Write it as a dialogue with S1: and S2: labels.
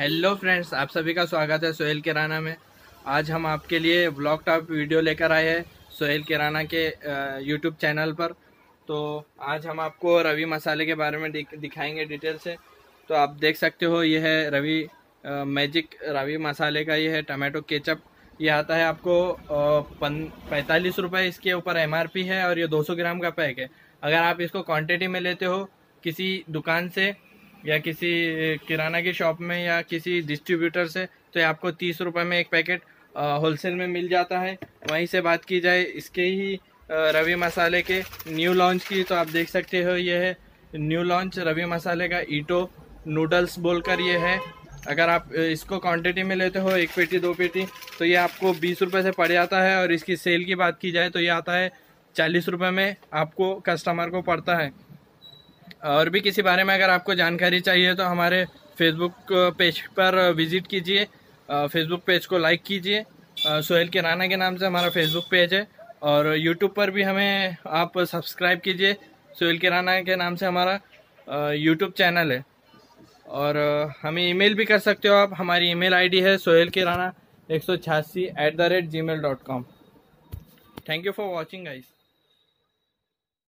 S1: Hello friends आप सभी का स्वागत है सोहेल किराना में। आज हम आपके लिए ब्लॉग टॉप वीडियो लेकर आए हैं सोहेल किराना के यूट्यूब चैनल पर। तो आज हम आपको रवि मसाले के बारे में दिखाएँगे डिटेल से। तो आप देख सकते हो, ये है रवि मैजिक रवि मसाले का ये है टमाटो केचप ये आता है आपको पैंतालीस रुपये इसके ऊपर एमआरपी है और ये 200 ग्राम का पैक है। अगर आप इसको क्वान्टिटी में लेते हो, किसी दुकान से या किसी किराना की शॉप में या किसी डिस्ट्रीब्यूटर से तो ये आपको तीस रुपये में एक पैकेट होलसेल में मिल जाता है। वहीं से बात की जाए इसके ही रवि मसाले के न्यू लॉन्च की तो आप देख सकते हो ये है न्यू लॉन्च रवि मसाले का ईटो नूडल्स बोलकर ये है। अगर आप इसको क्वांटिटी में लेते हो, एक पेटी, दो पेटी तो ये आपको बीस रुपये से पड़ जाता है। और इसकी सेल की बात की जाए तो ये आता है चालीस रुपये में आपको कस्टमर को पड़ता है। और भी किसी बारे में अगर आपको जानकारी चाहिए तो हमारे फेसबुक पेज पर विज़िट कीजिए। फेसबुक पेज को लाइक कीजिए। सोहेल के किराना के नाम से हमारा फेसबुक पेज है। और यूट्यूब पर भी हमें आप सब्सक्राइब कीजिए। सोहेल किराना के नाम से हमारा यूट्यूब चैनल है। और हमें ईमेल भी कर सकते हो आप। हमारी ईमेल आईडी है सोहेल किराना एक सौ छियासी at the rate Gmail dot com thank you for watching guys